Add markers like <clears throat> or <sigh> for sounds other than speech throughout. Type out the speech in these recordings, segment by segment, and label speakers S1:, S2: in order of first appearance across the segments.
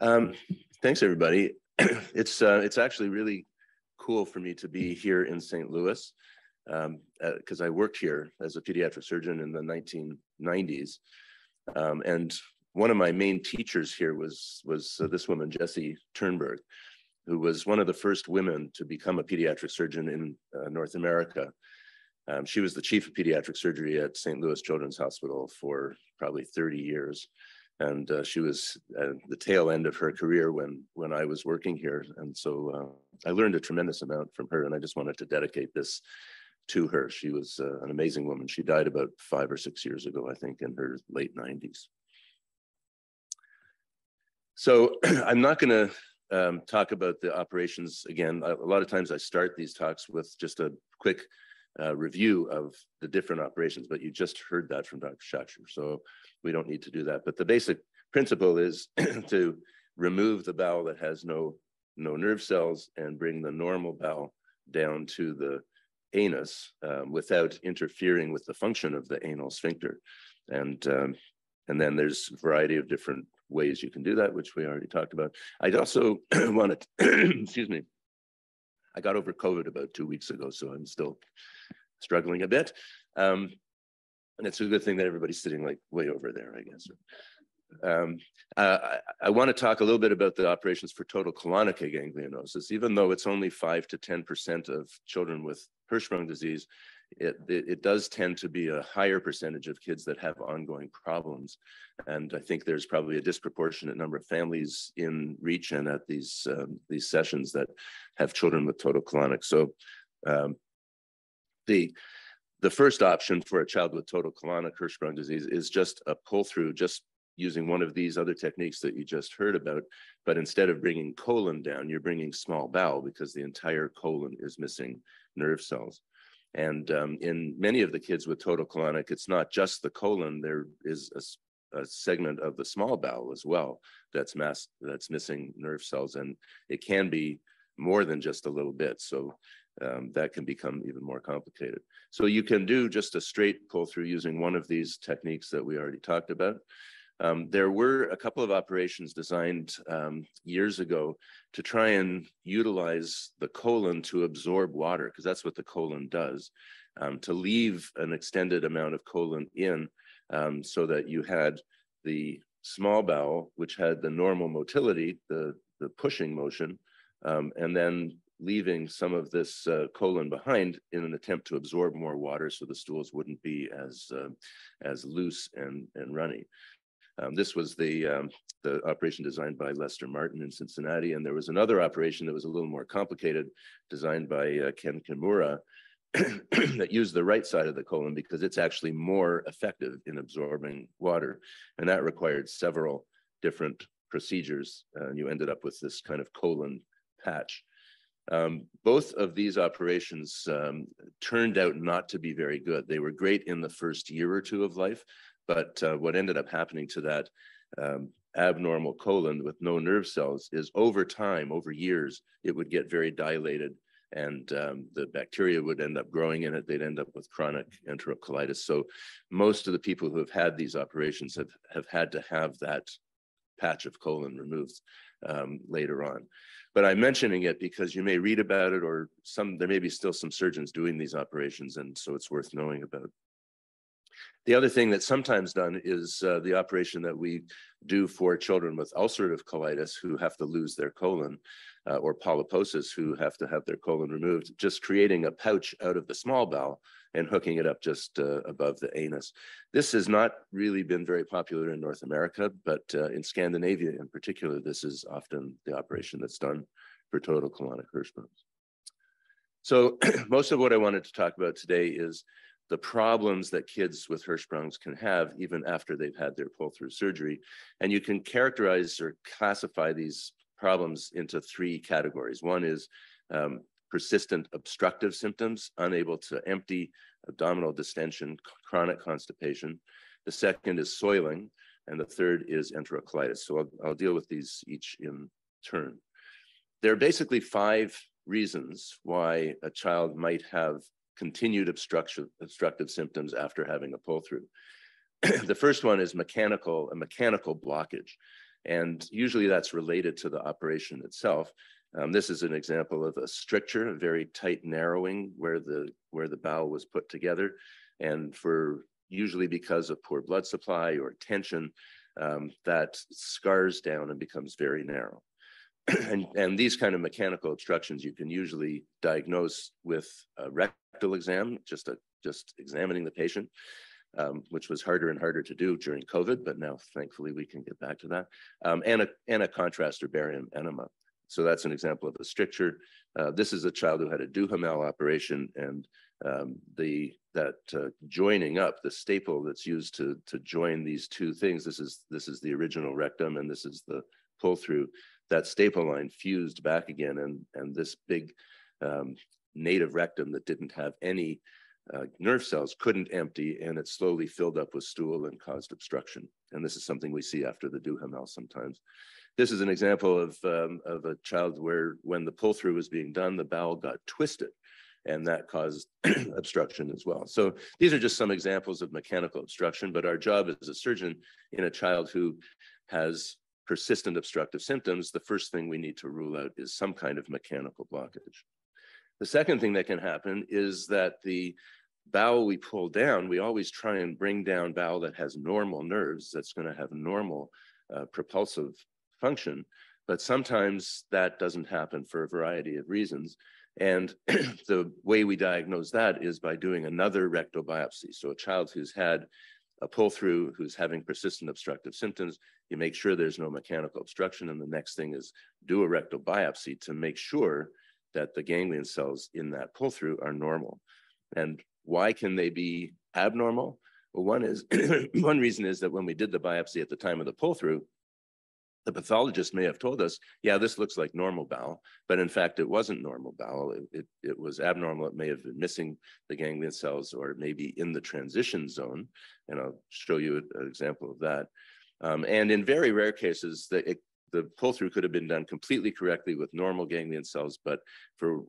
S1: Um, thanks, everybody. <clears throat> it's uh, it's actually really cool for me to be here in St. Louis because um, uh, I worked here as a pediatric surgeon in the 1990s, um, and one of my main teachers here was was uh, this woman Jessie Ternberg, who was one of the first women to become a pediatric surgeon in uh, North America. Um, she was the chief of pediatric surgery at St. Louis Children's Hospital for probably 30 years and uh, she was at the tail end of her career when when I was working here, and so uh, I learned a tremendous amount from her, and I just wanted to dedicate this to her. She was uh, an amazing woman. She died about five or six years ago, I think, in her late 90s. So <clears throat> I'm not going to um, talk about the operations again. A lot of times I start these talks with just a quick uh, review of the different operations, but you just heard that from Dr. Schachter, so we don't need to do that. But the basic principle is <clears throat> to remove the bowel that has no, no nerve cells and bring the normal bowel down to the anus um, without interfering with the function of the anal sphincter. And, um, and then there's a variety of different ways you can do that, which we already talked about. I'd also <clears throat> want <clears throat> to, excuse me, I got over COVID about two weeks ago, so I'm still struggling a bit. Um, and it's a good thing that everybody's sitting like way over there, I guess. Um, uh, I, I want to talk a little bit about the operations for total colonic ganglionosis. Even though it's only five to 10% of children with Hirschsprung disease, it, it, it, does tend to be a higher percentage of kids that have ongoing problems. And I think there's probably a disproportionate number of families in reach and at these, um, these sessions that have children with total colonic. So um, the, the first option for a child with total colonic Hirschsprung disease is just a pull through, just using one of these other techniques that you just heard about. But instead of bringing colon down, you're bringing small bowel because the entire colon is missing nerve cells. And um, in many of the kids with total colonic, it's not just the colon, there is a, a segment of the small bowel as well that's mass that's missing nerve cells. And it can be more than just a little bit. So um, that can become even more complicated. So you can do just a straight pull through using one of these techniques that we already talked about. Um, there were a couple of operations designed um, years ago to try and utilize the colon to absorb water, because that's what the colon does, um, to leave an extended amount of colon in um, so that you had the small bowel, which had the normal motility, the, the pushing motion, um, and then leaving some of this uh, colon behind in an attempt to absorb more water so the stools wouldn't be as, uh, as loose and, and runny. Um, this was the, um, the operation designed by Lester Martin in Cincinnati. And there was another operation that was a little more complicated, designed by uh, Ken Kimura, <clears throat> that used the right side of the colon because it's actually more effective in absorbing water. And that required several different procedures. Uh, and you ended up with this kind of colon patch. Um, both of these operations um, turned out not to be very good. They were great in the first year or two of life, but uh, what ended up happening to that um, abnormal colon with no nerve cells is over time, over years, it would get very dilated and um, the bacteria would end up growing in it. They'd end up with chronic enterocolitis. So most of the people who have had these operations have, have had to have that patch of colon removed um, later on. But I'm mentioning it because you may read about it or some, there may be still some surgeons doing these operations and so it's worth knowing about. The other thing that's sometimes done is uh, the operation that we do for children with ulcerative colitis who have to lose their colon uh, or polyposis who have to have their colon removed, just creating a pouch out of the small bowel and hooking it up just uh, above the anus. This has not really been very popular in North America, but uh, in Scandinavia in particular, this is often the operation that's done for total colonic Hirschsprungs. So <clears throat> most of what I wanted to talk about today is the problems that kids with Hirschsprungs can have even after they've had their pull-through surgery. And you can characterize or classify these problems into three categories. One is um, persistent obstructive symptoms, unable to empty, abdominal distension, chronic constipation. The second is soiling, and the third is enterocolitis. So I'll, I'll deal with these each in turn. There are basically five reasons why a child might have continued obstructive symptoms after having a pull through. <clears throat> the first one is mechanical, a mechanical blockage. And usually that's related to the operation itself. Um, this is an example of a stricture, a very tight narrowing where the where the bowel was put together. And for usually because of poor blood supply or tension, um, that scars down and becomes very narrow. <clears throat> and, and these kind of mechanical obstructions you can usually diagnose with a rectal exam, just a, just examining the patient, um, which was harder and harder to do during COVID, but now thankfully we can get back to that, um, and, a, and a contrast or barium enema. So that's an example of a stricture. Uh, this is a child who had a Duhamel operation and um, the that uh, joining up the staple that's used to to join these two things. This is this is the original rectum and this is the pull through. That staple line fused back again, and and this big um, native rectum that didn't have any uh, nerve cells couldn't empty, and it slowly filled up with stool and caused obstruction. And this is something we see after the Duhamel sometimes. This is an example of um, of a child where when the pull through was being done, the bowel got twisted and that caused <clears throat> obstruction as well. So these are just some examples of mechanical obstruction, but our job as a surgeon in a child who has persistent obstructive symptoms, the first thing we need to rule out is some kind of mechanical blockage. The second thing that can happen is that the bowel we pull down, we always try and bring down bowel that has normal nerves, that's going to have normal uh, propulsive function. But sometimes that doesn't happen for a variety of reasons. And <clears throat> the way we diagnose that is by doing another rectal biopsy. So a child who's had a pull through, who's having persistent obstructive symptoms, you make sure there's no mechanical obstruction. And the next thing is do a rectal biopsy to make sure that the ganglion cells in that pull through are normal. And why can they be abnormal? Well, one is <clears throat> one reason is that when we did the biopsy at the time of the pull through, the pathologist may have told us, yeah, this looks like normal bowel, but in fact, it wasn't normal bowel. It, it, it, was abnormal. It may have been missing the ganglion cells or maybe in the transition zone. And I'll show you an example of that. Um, and in very rare cases, the, it, the pull through could have been done completely correctly with normal ganglion cells, but for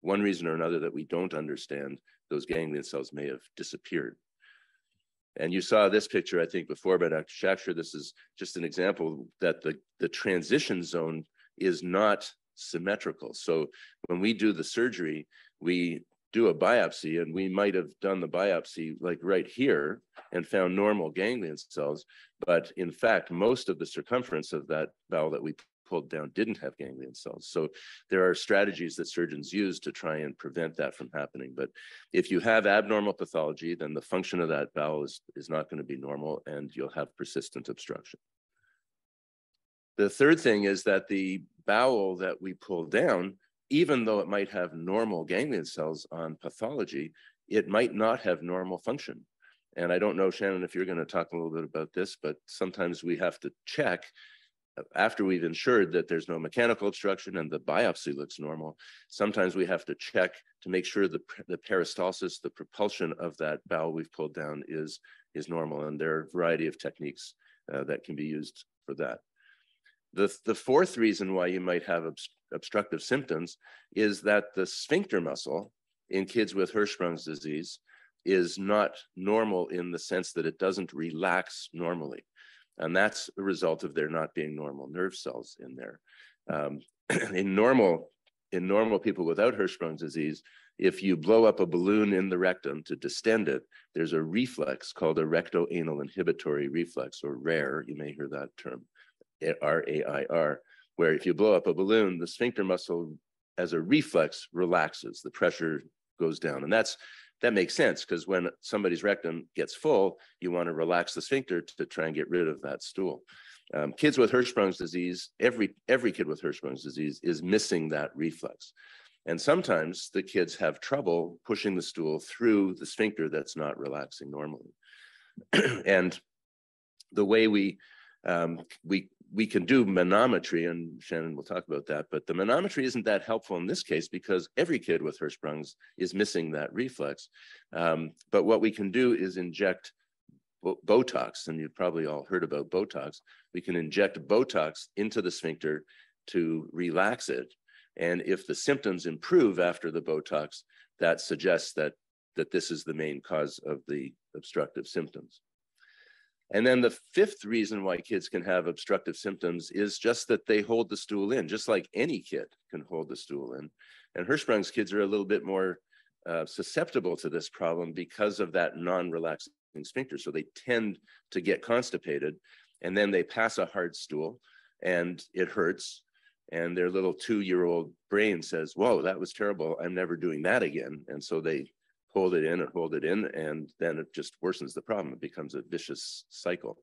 S1: one reason or another that we don't understand, those ganglion cells may have disappeared. And you saw this picture, I think, before by Dr. Shakshar. This is just an example that the, the transition zone is not symmetrical. So when we do the surgery, we do a biopsy and we might have done the biopsy like right here and found normal ganglion cells. But in fact, most of the circumference of that bowel that we pulled down didn't have ganglion cells. So there are strategies that surgeons use to try and prevent that from happening. But if you have abnormal pathology, then the function of that bowel is, is not going to be normal and you'll have persistent obstruction. The third thing is that the bowel that we pull down, even though it might have normal ganglion cells on pathology, it might not have normal function. And I don't know, Shannon, if you're going to talk a little bit about this, but sometimes we have to check after we've ensured that there's no mechanical obstruction and the biopsy looks normal, sometimes we have to check to make sure the, the peristalsis, the propulsion of that bowel we've pulled down is, is normal. And there are a variety of techniques uh, that can be used for that. The, the fourth reason why you might have obst obstructive symptoms is that the sphincter muscle in kids with Hirschsprung's disease is not normal in the sense that it doesn't relax normally. And that's a result of there not being normal nerve cells in there. Um, <clears throat> in normal in normal people without Hirschsprung's disease, if you blow up a balloon in the rectum to distend it, there's a reflex called a rectoanal inhibitory reflex, or RAIR. You may hear that term, R-A-I-R, where if you blow up a balloon, the sphincter muscle, as a reflex, relaxes. The pressure goes down, and that's that makes sense because when somebody's rectum gets full, you want to relax the sphincter to try and get rid of that stool. Um, kids with Hirschsprung's disease, every every kid with Hirschsprung's disease is missing that reflex. And sometimes the kids have trouble pushing the stool through the sphincter that's not relaxing normally. <clears throat> and the way we um, we we can do manometry, and Shannon will talk about that, but the manometry isn't that helpful in this case because every kid with Hirschsprung's is missing that reflex. Um, but what we can do is inject Botox, and you've probably all heard about Botox. We can inject Botox into the sphincter to relax it. And if the symptoms improve after the Botox, that suggests that, that this is the main cause of the obstructive symptoms. And then the fifth reason why kids can have obstructive symptoms is just that they hold the stool in, just like any kid can hold the stool in. And Hirschsprung's kids are a little bit more uh, susceptible to this problem because of that non-relaxing sphincter. So they tend to get constipated and then they pass a hard stool and it hurts. And their little two-year-old brain says, whoa, that was terrible. I'm never doing that again. And so they hold it in and hold it in, and then it just worsens the problem. It becomes a vicious cycle.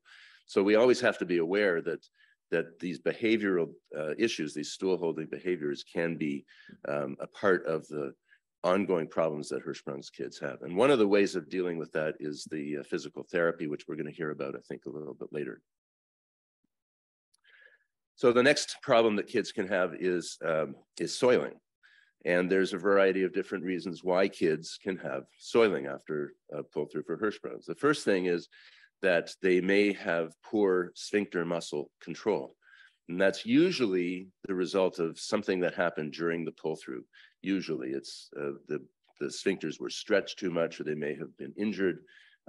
S1: So we always have to be aware that that these behavioral uh, issues, these stool holding behaviors can be um, a part of the ongoing problems that Hirschsprung's kids have. And one of the ways of dealing with that is the uh, physical therapy, which we're going to hear about, I think, a little bit later. So the next problem that kids can have is, um, is soiling. And there's a variety of different reasons why kids can have soiling after a pull through for Hirschsprung's. The first thing is that they may have poor sphincter muscle control. And that's usually the result of something that happened during the pull through. Usually it's uh, the, the sphincters were stretched too much or they may have been injured.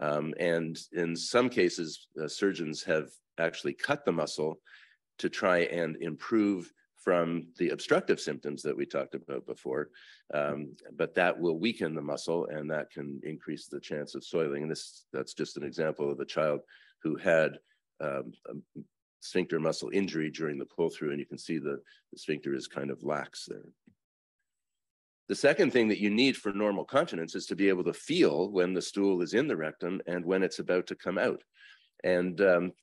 S1: Um, and in some cases, uh, surgeons have actually cut the muscle to try and improve from the obstructive symptoms that we talked about before, um, but that will weaken the muscle and that can increase the chance of soiling. And this that's just an example of a child who had um, sphincter muscle injury during the pull through, and you can see the, the sphincter is kind of lax there. The second thing that you need for normal continence is to be able to feel when the stool is in the rectum and when it's about to come out. And um,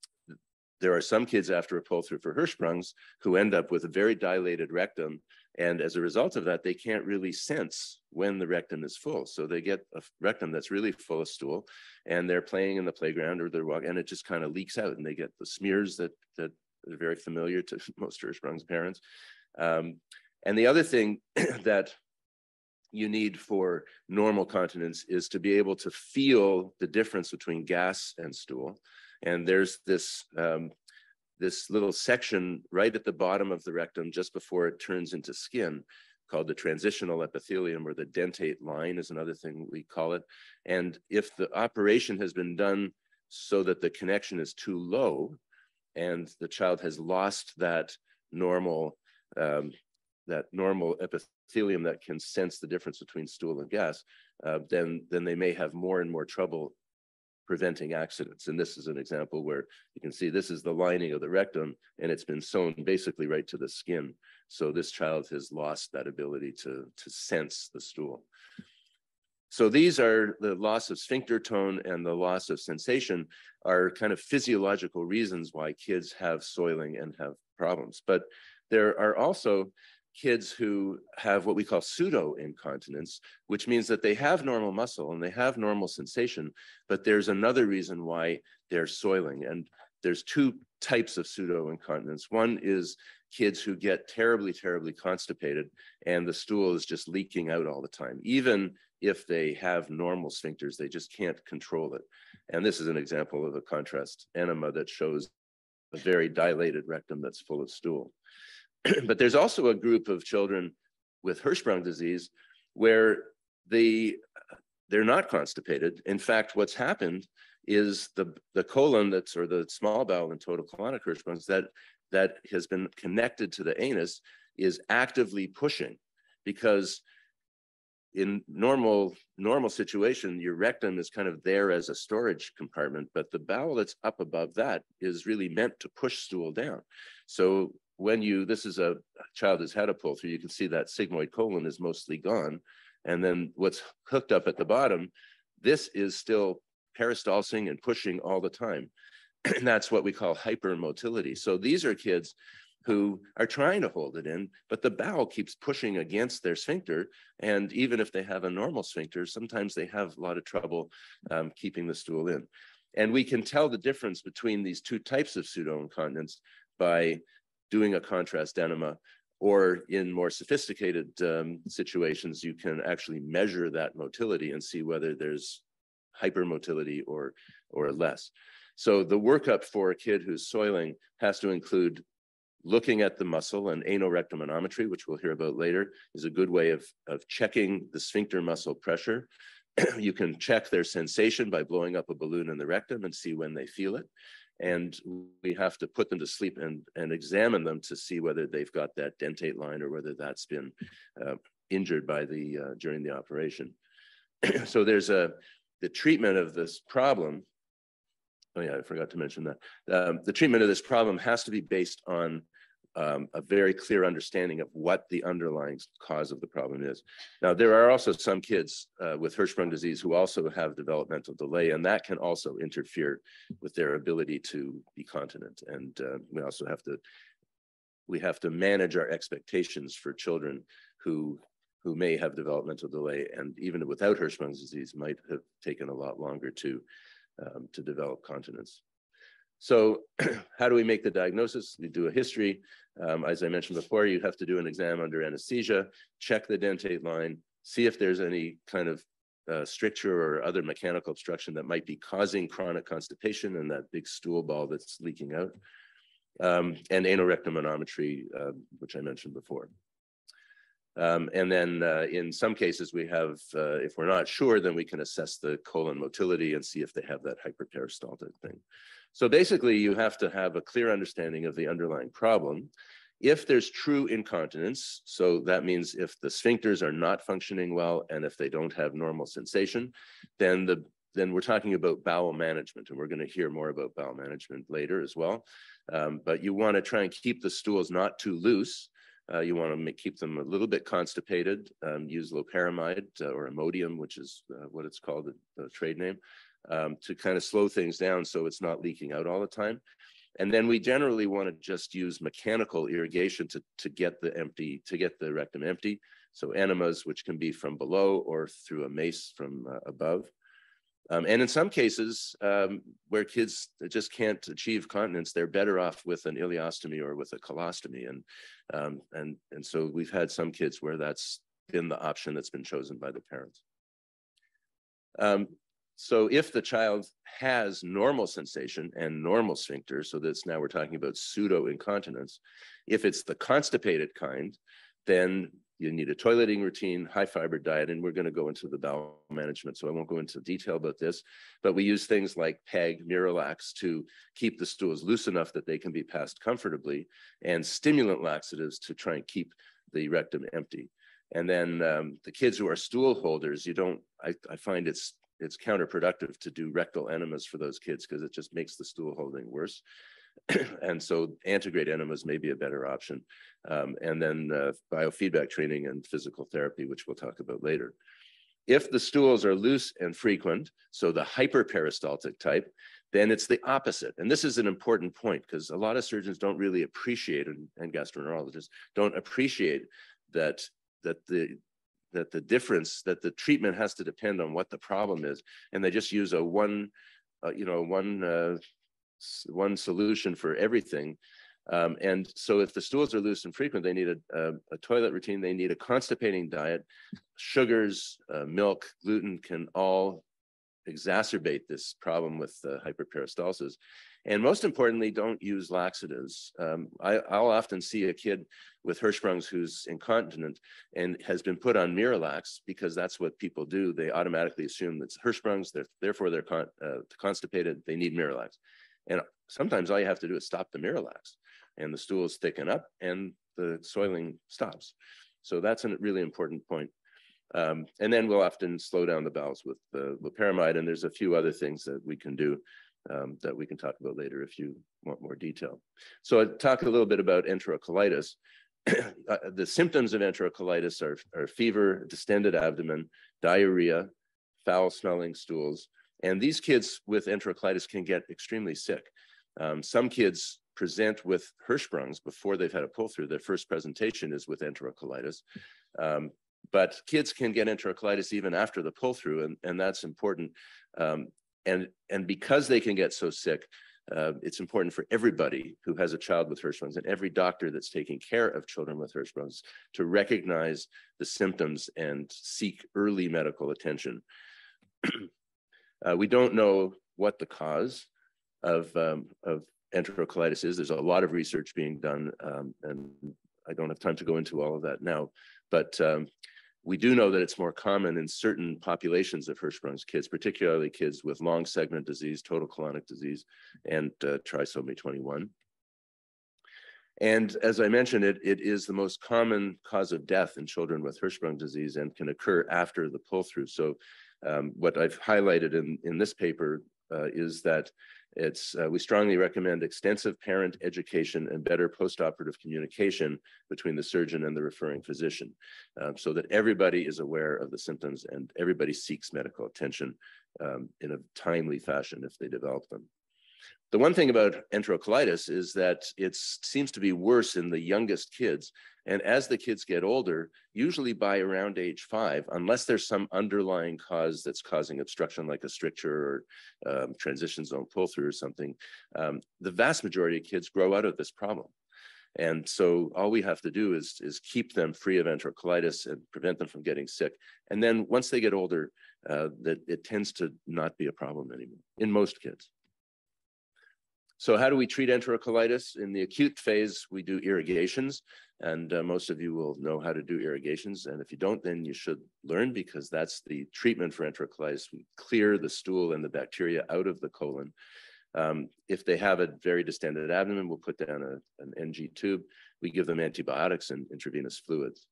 S1: there are some kids after a pull through for Hirschsprung's who end up with a very dilated rectum. And as a result of that, they can't really sense when the rectum is full. So they get a rectum that's really full of stool and they're playing in the playground or they're walking and it just kind of leaks out and they get the smears that, that are very familiar to <laughs> most Hirschsprung's parents. Um, and the other thing <clears throat> that you need for normal continence is to be able to feel the difference between gas and stool. And there's this, um, this little section right at the bottom of the rectum just before it turns into skin called the transitional epithelium or the dentate line is another thing we call it. And if the operation has been done so that the connection is too low and the child has lost that normal um, that normal epithelium that can sense the difference between stool and gas, uh, then then they may have more and more trouble preventing accidents. And this is an example where you can see this is the lining of the rectum and it's been sewn basically right to the skin. So this child has lost that ability to, to sense the stool. So these are the loss of sphincter tone and the loss of sensation are kind of physiological reasons why kids have soiling and have problems. But there are also kids who have what we call pseudo incontinence, which means that they have normal muscle and they have normal sensation, but there's another reason why they're soiling. And there's two types of pseudo incontinence. One is kids who get terribly, terribly constipated and the stool is just leaking out all the time. Even if they have normal sphincters, they just can't control it. And this is an example of a contrast enema that shows a very dilated rectum that's full of stool. <clears throat> but there's also a group of children with Hirschsprung disease where they they're not constipated. In fact, what's happened is the the colon that's or the small bowel and total colonic Hirschsprung's that that has been connected to the anus is actively pushing because in normal normal situation your rectum is kind of there as a storage compartment but the bowel that's up above that is really meant to push stool down so when you, this is a child who's had a pull through, you can see that sigmoid colon is mostly gone. And then what's hooked up at the bottom, this is still peristalsing and pushing all the time. <clears throat> and that's what we call hypermotility. So these are kids who are trying to hold it in, but the bowel keeps pushing against their sphincter. And even if they have a normal sphincter, sometimes they have a lot of trouble um, keeping the stool in. And we can tell the difference between these two types of pseudo incontinence by doing a contrast enema, or in more sophisticated um, situations, you can actually measure that motility and see whether there's hypermotility or, or less. So the workup for a kid who's soiling has to include looking at the muscle and manometry, which we'll hear about later, is a good way of, of checking the sphincter muscle pressure. <clears throat> you can check their sensation by blowing up a balloon in the rectum and see when they feel it. And we have to put them to sleep and, and examine them to see whether they've got that dentate line or whether that's been uh, injured by the uh, during the operation. <clears throat> so there's a the treatment of this problem. Oh yeah, I forgot to mention that. Um, the treatment of this problem has to be based on um, a very clear understanding of what the underlying cause of the problem is. Now, there are also some kids uh, with Hirschsprung disease who also have developmental delay, and that can also interfere with their ability to be continent. And uh, we also have to we have to manage our expectations for children who who may have developmental delay, and even without Hirschsprung's disease, might have taken a lot longer to um, to develop continence. So <clears throat> how do we make the diagnosis? We do a history. Um, as I mentioned before, you have to do an exam under anesthesia, check the dentate line, see if there's any kind of uh, stricture or other mechanical obstruction that might be causing chronic constipation and that big stool ball that's leaking out, um, and anorectal manometry, uh, which I mentioned before. Um, and then uh, in some cases, we have, uh, if we're not sure, then we can assess the colon motility and see if they have that hyperperistaltic thing. So basically, you have to have a clear understanding of the underlying problem. If there's true incontinence, so that means if the sphincters are not functioning well and if they don't have normal sensation, then the then we're talking about bowel management, and we're going to hear more about bowel management later as well. Um, but you want to try and keep the stools not too loose. Uh, you want to make, keep them a little bit constipated. Um, use loperamide uh, or Imodium, which is uh, what it's called, the, the trade name um, to kind of slow things down so it's not leaking out all the time. And then we generally want to just use mechanical irrigation to, to get the empty, to get the rectum empty. So enemas, which can be from below or through a mace from uh, above. Um, and in some cases um, where kids just can't achieve continence, they're better off with an ileostomy or with a colostomy. And, um, and, and so we've had some kids where that's been the option that's been chosen by the parents. So if the child has normal sensation and normal sphincter, so that's now we're talking about pseudo incontinence, if it's the constipated kind, then you need a toileting routine, high fiber diet, and we're going to go into the bowel management. So I won't go into detail about this, but we use things like PEG, Miralax to keep the stools loose enough that they can be passed comfortably, and stimulant laxatives to try and keep the rectum empty. And then um, the kids who are stool holders, you don't, I, I find it's it's counterproductive to do rectal enemas for those kids because it just makes the stool holding worse. <clears throat> and so antegrade enemas may be a better option. Um, and then uh, biofeedback training and physical therapy, which we'll talk about later. If the stools are loose and frequent, so the hyperperistaltic type, then it's the opposite. And this is an important point because a lot of surgeons don't really appreciate, and, and gastroenterologists don't appreciate that that the that the difference that the treatment has to depend on what the problem is. And they just use a one uh, you know one uh, one solution for everything. Um, and so if the stools are loose and frequent they need a, a, a toilet routine. They need a constipating diet. Sugars uh, milk gluten can all exacerbate this problem with uh, hyperperistalsis and most importantly, don't use laxatives. Um, I, will often see a kid with Hirschsprung's who's incontinent and has been put on Miralax because that's what people do. They automatically assume that's Hirschsprung's, they're, therefore they're con, uh, constipated, they need Miralax. And sometimes all you have to do is stop the Miralax and the stools thicken up and the soiling stops. So that's a really important point. Um, and then we'll often slow down the bowels with the loperamide, and there's a few other things that we can do um, that we can talk about later if you want more detail. So I'll talk a little bit about enterocolitis. <clears throat> uh, the symptoms of enterocolitis are, are fever, distended abdomen, diarrhea, foul smelling stools. And these kids with enterocolitis can get extremely sick. Um, some kids present with Hirschsprung's before they've had a pull through. Their first presentation is with enterocolitis. Um, but kids can get enterocolitis even after the pull through, and, and that's important. Um, and and because they can get so sick uh, it's important for everybody who has a child with Hirschsprung's and every doctor that's taking care of children with Hirschsprung's to recognize the symptoms and seek early medical attention. <clears throat> uh, we don't know what the cause of, um, of enterocolitis is. There's a lot of research being done, um, and I don't have time to go into all of that now. But um, we do know that it's more common in certain populations of Hirschsprung's kids, particularly kids with long segment disease, total colonic disease, and uh, trisomy 21. And as I mentioned, it, it is the most common cause of death in children with Hirschsprung disease and can occur after the pull through. So um, what I've highlighted in, in this paper uh, is that it's, uh, we strongly recommend extensive parent education and better postoperative communication between the surgeon and the referring physician um, so that everybody is aware of the symptoms and everybody seeks medical attention um, in a timely fashion if they develop them. The one thing about enterocolitis is that it seems to be worse in the youngest kids. And as the kids get older, usually by around age five, unless there's some underlying cause that's causing obstruction like a stricture or um, transition zone pull through or something, um, the vast majority of kids grow out of this problem. And so all we have to do is, is keep them free of enterocolitis and prevent them from getting sick. And then once they get older, uh, that it tends to not be a problem anymore in most kids. So how do we treat enterocolitis? In the acute phase, we do irrigations, and uh, most of you will know how to do irrigations. And if you don't, then you should learn because that's the treatment for enterocolitis. We clear the stool and the bacteria out of the colon. Um, if they have a very distended abdomen, we'll put down a, an NG tube. We give them antibiotics and intravenous fluids.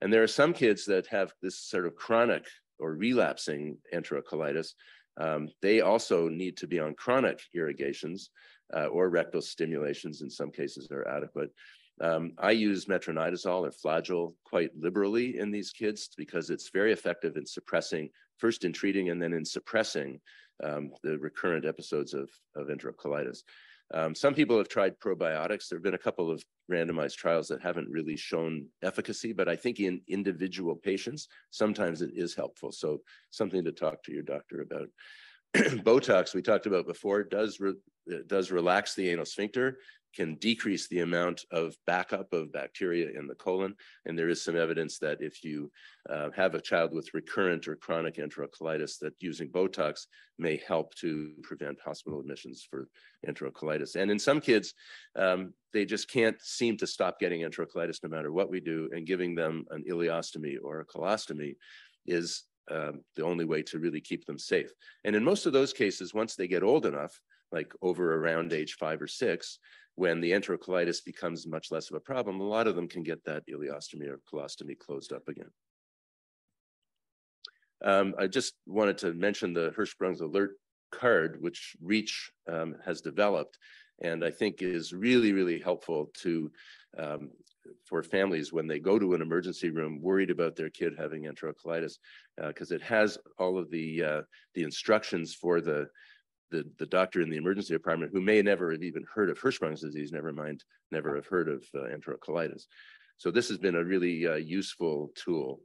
S1: And there are some kids that have this sort of chronic or relapsing enterocolitis. Um, they also need to be on chronic irrigations uh, or rectal stimulations in some cases are adequate. Um, I use metronidazole or flagyl quite liberally in these kids because it's very effective in suppressing, first in treating and then in suppressing um, the recurrent episodes of, of enterocolitis. Um, some people have tried probiotics. There have been a couple of randomized trials that haven't really shown efficacy, but I think in individual patients, sometimes it is helpful. So something to talk to your doctor about. <clears throat> Botox we talked about before does re does relax the anal sphincter, can decrease the amount of backup of bacteria in the colon. And there is some evidence that if you uh, have a child with recurrent or chronic enterocolitis, that using Botox may help to prevent hospital admissions for enterocolitis. And in some kids, um, they just can't seem to stop getting enterocolitis no matter what we do, and giving them an ileostomy or a colostomy is um, the only way to really keep them safe. And in most of those cases, once they get old enough, like over around age five or six, when the enterocolitis becomes much less of a problem, a lot of them can get that ileostomy or colostomy closed up again. Um, I just wanted to mention the Hirschsprung's alert card, which REACH um, has developed, and I think is really, really helpful to um, for families when they go to an emergency room worried about their kid having enterocolitis because uh, it has all of the uh, the instructions for the, the the doctor in the emergency department who may never have even heard of Hirschsprung's disease, never mind never have heard of uh, enterocolitis. So this has been a really uh, useful tool.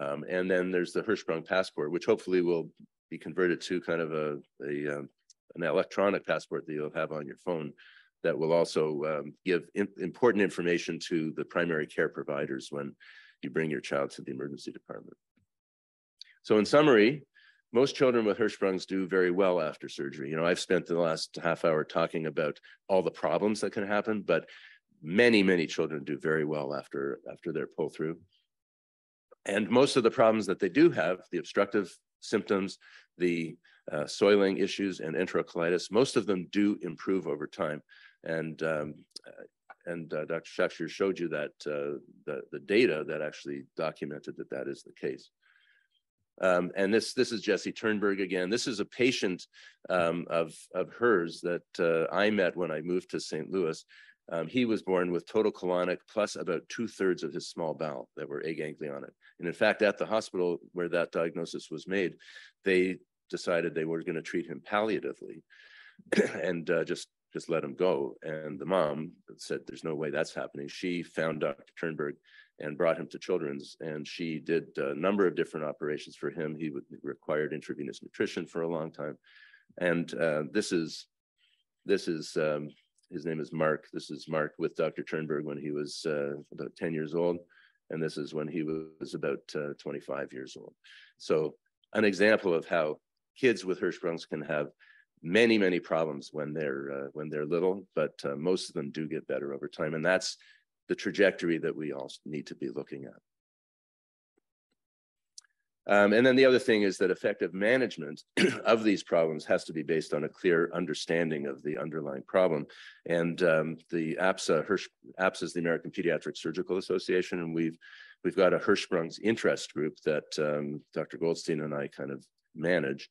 S1: Um, and then there's the Hirschsprung passport, which hopefully will be converted to kind of a, a um, an electronic passport that you'll have on your phone that will also um, give in, important information to the primary care providers when you bring your child to the emergency department. So in summary, most children with Hirschsprung's do very well after surgery. You know, I've spent the last half hour talking about all the problems that can happen, but many, many children do very well after, after their pull through. And most of the problems that they do have, the obstructive symptoms, the uh, soiling issues and enterocolitis, most of them do improve over time. And um, and uh, Dr. Shakshir showed you that uh, the, the data that actually documented that that is the case. Um, and this this is Jessie Ternberg again. This is a patient um, of of hers that uh, I met when I moved to St. Louis. Um, he was born with total colonic plus about two thirds of his small bowel that were aganglionic. And in fact, at the hospital where that diagnosis was made, they decided they were going to treat him palliatively <clears throat> and uh, just just let him go. And the mom said, there's no way that's happening. She found Dr. Ternberg and brought him to Children's, and she did a number of different operations for him. He would, required intravenous nutrition for a long time. And uh, this is, this is, um, his name is Mark. This is Mark with Dr. Ternberg when he was uh, about 10 years old. And this is when he was about uh, 25 years old. So an example of how kids with Hirschsprung's can have many, many problems when they're uh, when they're little, but uh, most of them do get better over time, and that's the trajectory that we all need to be looking at. Um, and then the other thing is that effective management <clears throat> of these problems has to be based on a clear understanding of the underlying problem. And um, the APSA, Hirsch, APSA is the American Pediatric Surgical Association, and we've we've got a Hirschsprung's interest group that um, Dr. Goldstein and I kind of manage.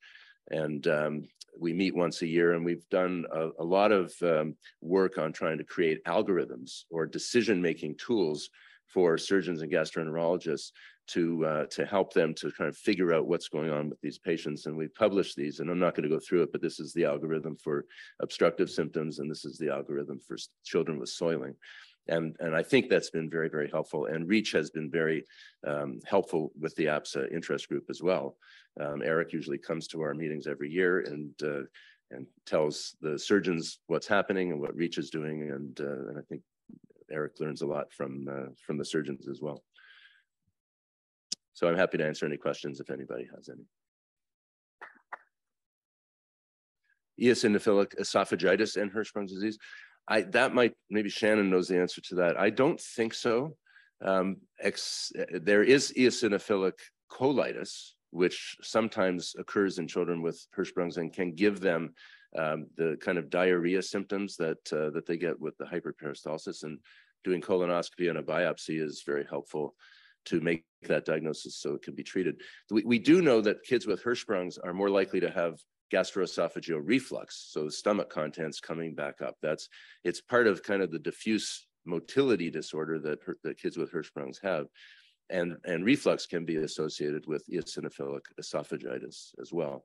S1: And um, we meet once a year, and we've done a, a lot of um, work on trying to create algorithms or decision-making tools for surgeons and gastroenterologists to uh, to help them to kind of figure out what's going on with these patients. And we published these, and I'm not going to go through it, but this is the algorithm for obstructive symptoms, and this is the algorithm for children with soiling. And, and I think that's been very, very helpful. And REACH has been very um, helpful with the APSA interest group as well. Um, Eric usually comes to our meetings every year and uh, and tells the surgeons what's happening and what REACH is doing. And, uh, and I think Eric learns a lot from uh, from the surgeons as well. So I'm happy to answer any questions if anybody has any. Eosinophilic esophagitis and Hirschsprung's disease. I that might maybe Shannon knows the answer to that. I don't think so. Um, ex, there is eosinophilic colitis, which sometimes occurs in children with Hirschsprung's and can give them um, the kind of diarrhea symptoms that uh, that they get with the hyperperistalsis. And doing colonoscopy and a biopsy is very helpful to make that diagnosis so it can be treated. We, we do know that kids with Hirschsprung's are more likely to have gastroesophageal reflux, so the stomach contents coming back up. That's it's part of kind of the diffuse motility disorder that, that kids with Hirschsprung's have. And, and reflux can be associated with eosinophilic esophagitis as well.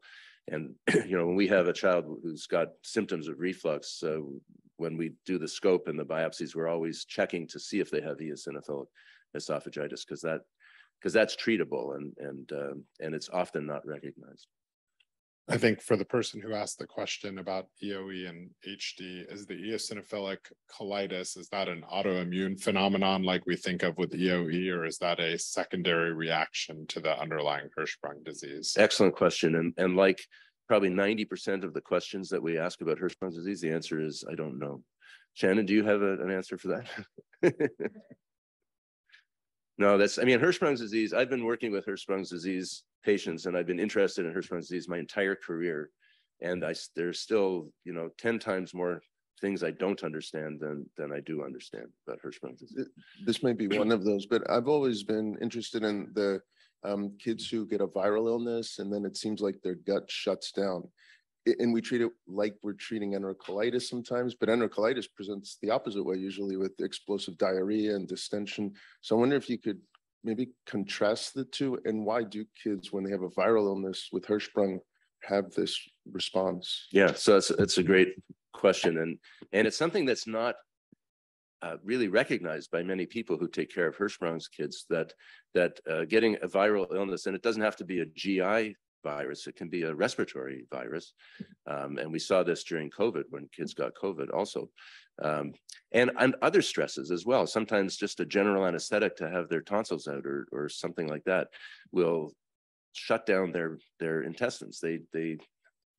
S1: And <clears throat> you know, when we have a child who's got symptoms of reflux, uh, when we do the scope and the biopsies, we're always checking to see if they have eosinophilic esophagitis because that because that's treatable and and um, and it's often not recognized.
S2: I think for the person who asked the question about EOE and HD, is the eosinophilic colitis, is that an autoimmune phenomenon like we think of with EOE, or is that a secondary reaction to the underlying Hirschsprung disease?
S1: Excellent question. And, and like probably 90% of the questions that we ask about Hirschsprung disease, the answer is, I don't know. Shannon, do you have a, an answer for that? <laughs> No, that's, I mean, Hirschsprung's disease, I've been working with Hirschsprung's disease patients and I've been interested in Hirschsprung's disease my entire career. And I, there's still, you know, 10 times more things I don't understand than, than I do understand about Hirschsprung's disease.
S3: This may be one of those, but I've always been interested in the um, kids who get a viral illness and then it seems like their gut shuts down and we treat it like we're treating enterocolitis sometimes, but enterocolitis presents the opposite way usually with explosive diarrhea and distension. So I wonder if you could maybe contrast the two and why do kids when they have a viral illness with Hirschsprung have this response?
S1: Yeah, so it's it's a great question and and it's something that's not uh, really recognized by many people who take care of Hirschsprung's kids that that uh, getting a viral illness and it doesn't have to be a GI virus. It can be a respiratory virus. Um, and we saw this during COVID when kids got COVID also. Um, and, and other stresses as well. Sometimes just a general anesthetic to have their tonsils out or, or something like that will shut down their, their intestines. They, they,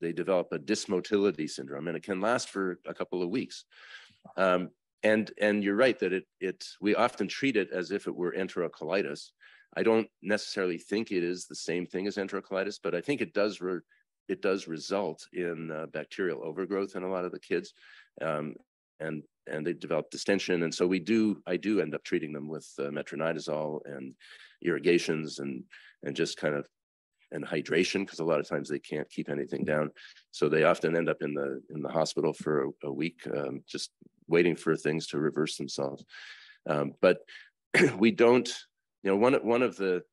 S1: they develop a dysmotility syndrome and it can last for a couple of weeks. Um, and, and you're right that it, it, we often treat it as if it were enterocolitis I don't necessarily think it is the same thing as enterocolitis, but I think it does it does result in uh, bacterial overgrowth in a lot of the kids, um, and and they develop distension, and so we do I do end up treating them with uh, metronidazole and irrigations and and just kind of and hydration because a lot of times they can't keep anything down, so they often end up in the in the hospital for a, a week, um, just waiting for things to reverse themselves. Um, but <clears throat> we don't you know, one, one of the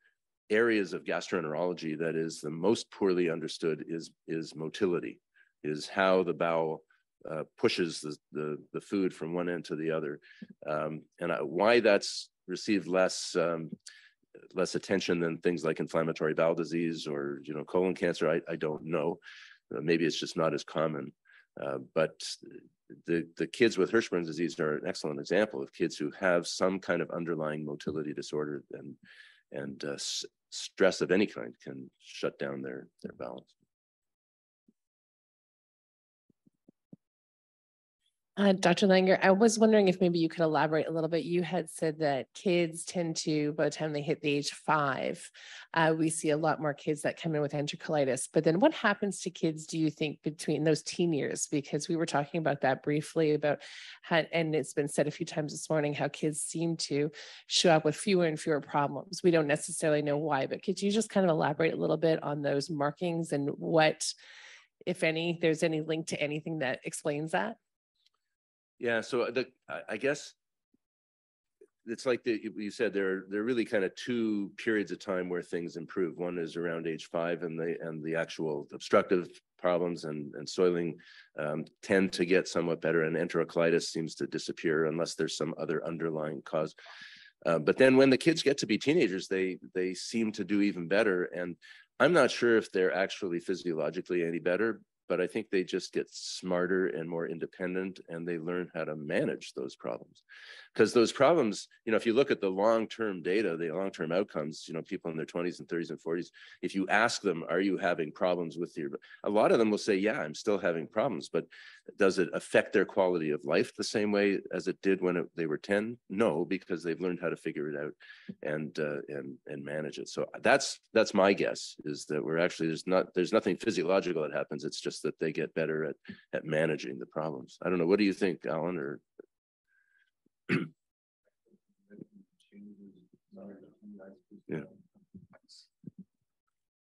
S1: areas of gastroenterology that is the most poorly understood is, is motility, is how the bowel uh, pushes the, the, the, food from one end to the other. Um, and I, why that's received less, um, less attention than things like inflammatory bowel disease or, you know, colon cancer, I, I don't know. Uh, maybe it's just not as common. Uh, but the, the kids with Hirschsprung's disease are an excellent example of kids who have some kind of underlying motility disorder and, and uh, stress of any kind can shut down their, their balance.
S4: Uh, Dr. Langer, I was wondering if maybe you could elaborate a little bit. You had said that kids tend to, by the time they hit the age five, uh, we see a lot more kids that come in with enterocolitis. But then what happens to kids, do you think, between those teen years? Because we were talking about that briefly about how, and it's been said a few times this morning, how kids seem to show up with fewer and fewer problems. We don't necessarily know why, but could you just kind of elaborate a little bit on those markings and what, if any, there's any link to anything that explains that?
S1: Yeah, so the, I, guess it's like the, you- you said, there, there are really kind of two periods of time where things improve. One is around age five and the, and the actual obstructive problems and, and soiling um, tend to get somewhat better and enterocolitis seems to disappear unless there's some other underlying cause. Uh, but then when the kids get to be teenagers, they, they seem to do even better. And I'm not sure if they're actually physiologically any better, but I think they just get smarter and more independent and they learn how to manage those problems. Because those problems, you know, if you look at the long-term data, the long-term outcomes, you know, people in their 20s and 30s and 40s, if you ask them, are you having problems with your, a lot of them will say, yeah, I'm still having problems, but does it affect their quality of life the same way as it did when it, they were 10? No, because they've learned how to figure it out and uh, and and manage it. So that's that's my guess is that we're actually there's not there's nothing physiological that happens. It's just that they get better at at managing the problems. I don't know. What do you think, Allan? Or Yeah.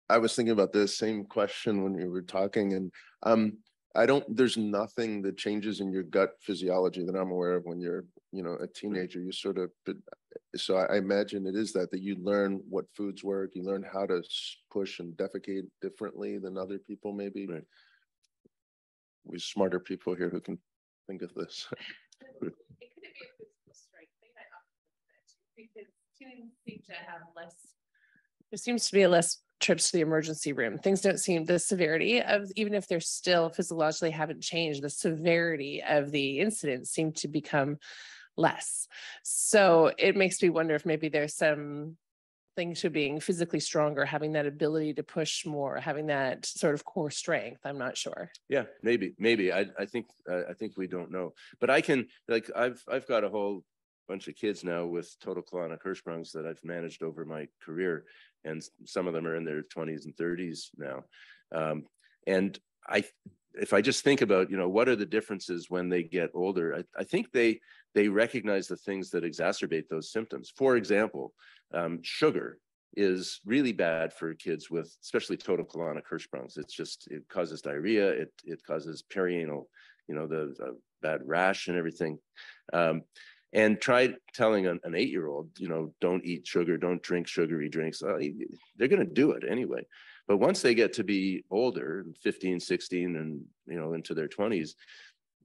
S3: I was thinking about this same question when you were talking and um, I don't, there's nothing that changes in your gut physiology that I'm aware of when you're, you know, a teenager, you sort of, so I I imagine it is that, that you learn what foods work, you learn how to push and defecate differently than other people maybe.
S1: Right.
S3: We smarter people here who can think of this. <laughs>
S4: It could be a physical strength thing. I often think that too, Because students seem to have less. There seems to be a less trips to the emergency room. Things don't seem, the severity of, even if they're still physiologically haven't changed, the severity of the incidents seem to become less. So it makes me wonder if maybe there's some things to being physically stronger, having that ability to push more, having that sort of core strength. I'm not sure.
S1: yeah, maybe maybe I I think uh, I think we don't know. But I can like I've I've got a whole bunch of kids now with total colonic Hirschsprungs that I've managed over my career, and some of them are in their 20s and 30s now. Um, and I, if I just think about, you know, what are the differences when they get older? I, I think they they recognize the things that exacerbate those symptoms. For example, um, sugar is really bad for kids with, especially total colonic Hirschsprungs. It's just it causes diarrhea. It it causes perianal, you know, the, the bad rash and everything. Um, and try telling an, an eight-year-old, you know, don't eat sugar, don't drink sugary drinks. Uh, they're going to do it anyway. But once they get to be older, 15, 16, and you know, into their 20s,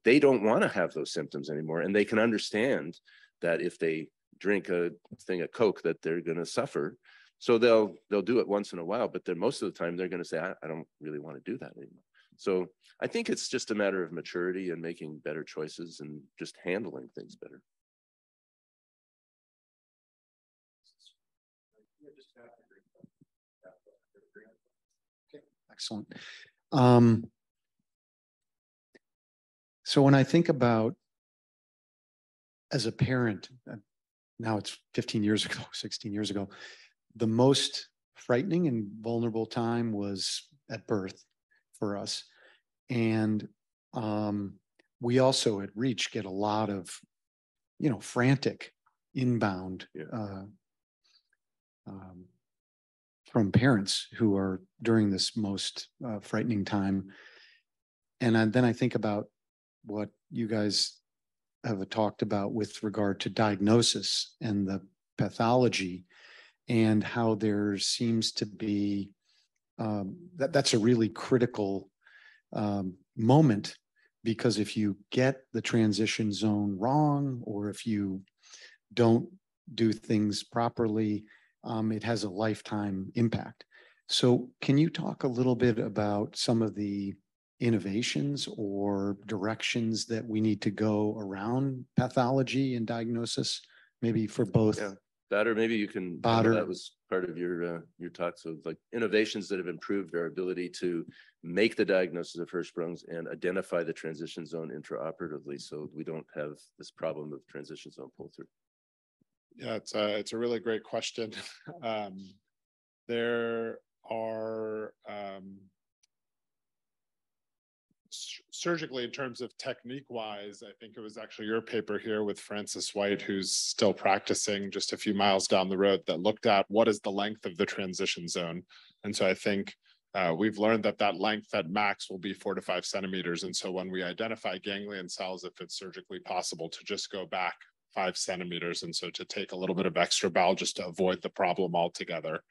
S1: they don't want to have those symptoms anymore. And they can understand that if they drink a thing of Coke, that they're going to suffer. So they'll they'll do it once in a while, but then most of the time they're going to say, I, I don't really want to do that anymore. So I think it's just a matter of maturity and making better choices and just handling things better.
S5: Excellent. Um, so when I think about as a parent, uh, now it's 15 years <laughs> ago, 16 years ago, the most frightening and vulnerable time was at birth for us. And um, we also at Reach get a lot of, you know, frantic inbound
S1: Yeah.
S5: uh, um, from parents who are during this most uh, frightening time. And I- then I think about what you guys have talked about with regard to diagnosis and the pathology and how there seems to be um, that that's a really critical um, moment because if you get the transition zone wrong or if you don't do things properly, um, it has a lifetime impact. So can you talk a little bit about some of the innovations or directions that we need to go around pathology and diagnosis? Maybe for both.
S1: Yeah. Or maybe you can.
S5: Bader.
S1: That was part of your, uh, your talk. So like innovations that have improved our ability to make the diagnosis of Hirschsprung's and identify the transition zone intraoperatively. So we don't have this problem of transition zone pull through.
S2: Yeah, it's a, it's a really great question. <laughs> Um, there are, um, surgically in terms of technique wise, I think it was actually your paper here with Frances White, who's still practicing just a few miles down the road that looked at what is the length of the transition zone. And so I think uh, we've learned that that length at max will be four to five centimeters. And so when we identify ganglion cells, if it's surgically possible to just go back five centimeters. And so to take a little bit of extra bowel just to avoid the problem altogether.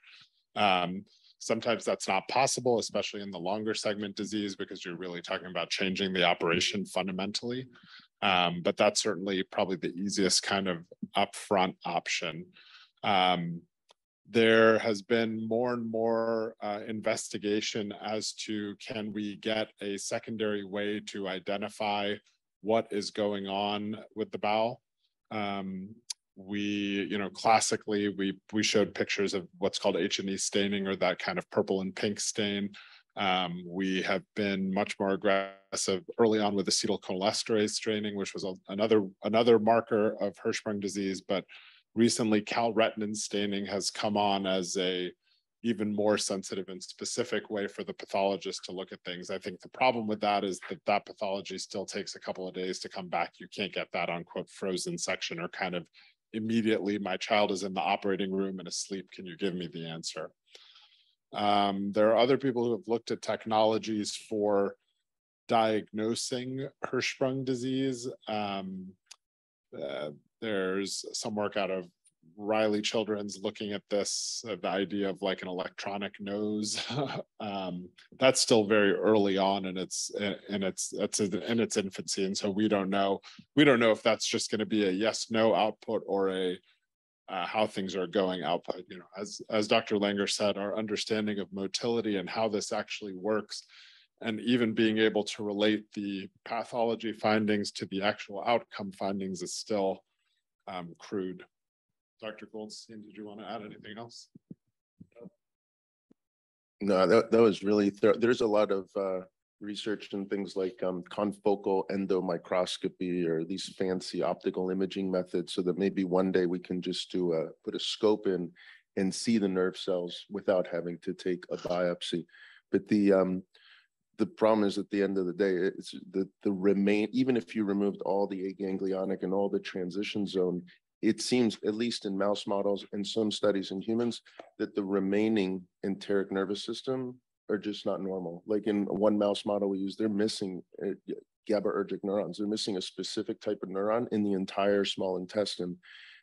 S2: Um, sometimes that's not possible, especially in the longer segment disease, because you're really talking about changing the operation fundamentally. Um, but that's certainly probably the easiest kind of upfront option. Um, there has been more and more uh, investigation as to can we get a secondary way to identify what is going on with the bowel. Um, we, you know, classically, we, we showed pictures of what's called H and E staining or that kind of purple and pink stain. Um, we have been much more aggressive early on with acetylcholinesterase staining, which was a, another, another marker of Hirschsprung disease, but recently calretinin staining has come on as a even more sensitive and specific way for the pathologist to look at things. I think the problem with that is that that pathology still takes a couple of days to come back. You can't get that on quote frozen section or kind of immediately my child is in the operating room and asleep. Can you give me the answer? Um, there are other people who have looked at technologies for diagnosing Hirschsprung disease. Um, uh, there's some work out of Riley Children's looking at this, uh, the idea of like an electronic nose. <laughs> um, that's still very early on in its in its it's in its infancy, and so we don't know we don't know if that's just going to be a yes no output or a uh, how things are going output. You know, as as Dr. Langer said, our understanding of motility and how this actually works, and even being able to relate the pathology findings to the actual outcome findings is still um, crude. Dr. Goldstein, did you want to add anything else?
S3: No, that, that was really, thorough. there's a lot of uh, research and things like um, confocal endomicroscopy or these fancy optical imaging methods so that maybe one day we can just do a, put a scope in and see the nerve cells without having to take a biopsy. But the, um, the problem is at the end of the day, it's the, the remain, even if you removed all the aganglionic and all the transition zone, it seems, at least in mouse models and some studies in humans, that the remaining enteric nervous system are just not normal. Like in one mouse model we use, they're missing uh, GABAergic neurons. They're missing a specific type of neuron in the entire small intestine.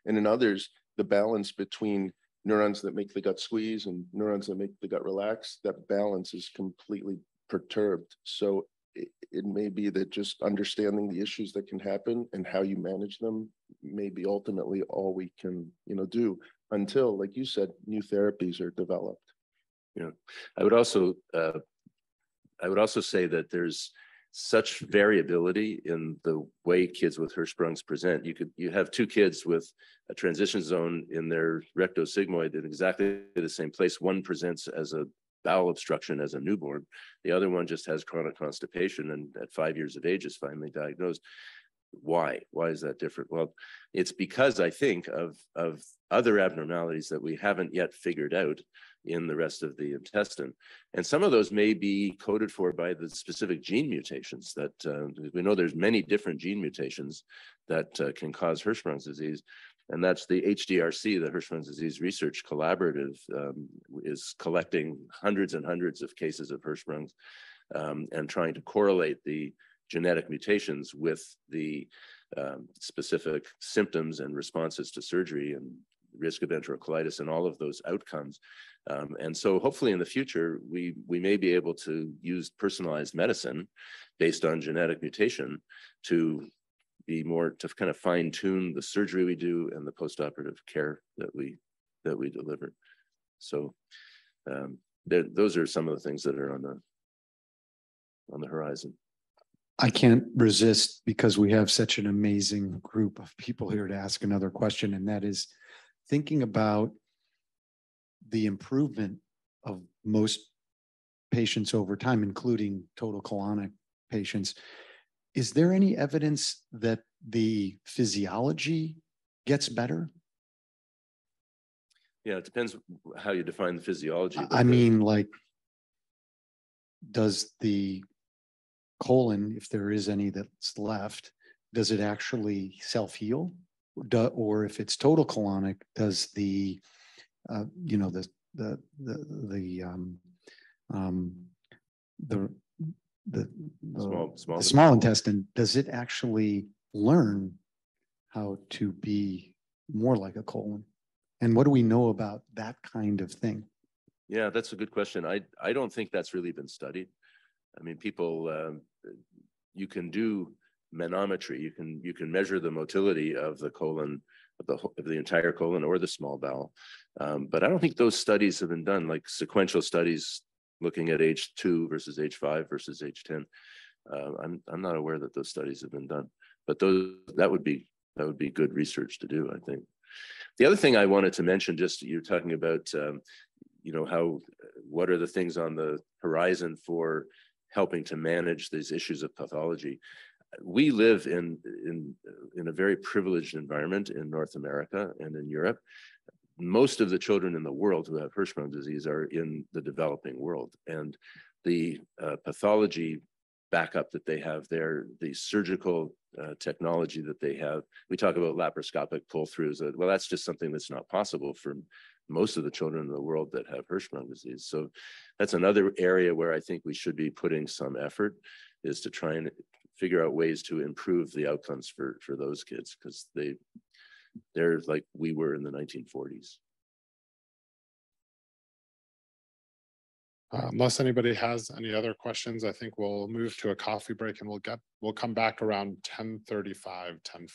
S3: And in others, the balance between neurons that make the gut squeeze and neurons that make the gut relax, that balance is completely perturbed. So it, it may be that just understanding the issues that can happen and how you manage them may be ultimately all we can, you know, do until, like you said, new therapies are developed.
S1: Yeah, I would also, uh, I would also say that there's such variability in the way kids with Hirschsprung's present. You could, you have two kids with a transition zone in their rectosigmoid in exactly the same place. One presents as a bowel obstruction as a newborn. The other one just has chronic constipation and at five years of age is finally diagnosed. Why? Why is that different? Well, it's because I think of, of other abnormalities that we haven't yet figured out in the rest of the intestine. And some of those may be coded for by the specific gene mutations that uh, we know there's many different gene mutations that uh, can cause Hirschsprung's disease. And that's the HDRC, the Hirschsprung's Disease Research Collaborative, um, is collecting hundreds and hundreds of cases of Hirschsprung's um, and trying to correlate the genetic mutations with the um, specific symptoms and responses to surgery and risk of enterocolitis and all of those outcomes. Um, and so hopefully in the future, we, we may be able to use personalized medicine based on genetic mutation to be more to kind of fine tune the surgery we do and the postoperative care that we that we deliver. So um, those are some of the things that are on the on the horizon.
S5: I can't resist because we have such an amazing group of people here to ask another question, and that is thinking about the improvement of most patients over time, including total colonic patients. Is there any evidence that the physiology gets better?
S1: Yeah, it depends how you define the physiology.
S5: I- mean, like, does the colon, if there is any that's left, does it actually self-heal? Do, or if it's total colonic, does the, uh, you know, the, the, the, the, um, um, the, the, the
S1: Small- small
S5: the small
S1: intestine.
S5: does it actually learn how to be more like a colon? And what do we know about that kind of thing?
S1: Yeah, that's a good question. I, I don't think that's really been studied. I mean, people, um, you can do manometry, you can, you can measure the motility of the colon, of the, of the entire colon or the small bowel. Um, but I don't think those studies have been done, like sequential studies looking at age two versus age five versus age ten. Uh, I'm, I'm not aware that those studies have been done, but those, that would be, that would be good research to do, I think. The other thing I wanted to mention, just you're talking about, um, you know, how, what are the things on the horizon for helping to manage these issues of pathology? We live in, in, in a very privileged environment in North America and in Europe. Most of the children in the world who have Hirschsprung disease are in the developing world. And the uh, pathology backup that they have there, the surgical uh, technology that they have. We talk about laparoscopic pull-throughs. uh, Well, that's just something that's not possible for most of the children in the world that have Hirschsprung disease. So that's another area where I think we should be putting some effort is to try and figure out ways to improve the outcomes for for those kids because they they're like we were in the 1940s.
S2: Uh, Unless anybody has any other questions, I think we'll move to a coffee break and we'll get, we'll come back around 10:35, 10:40.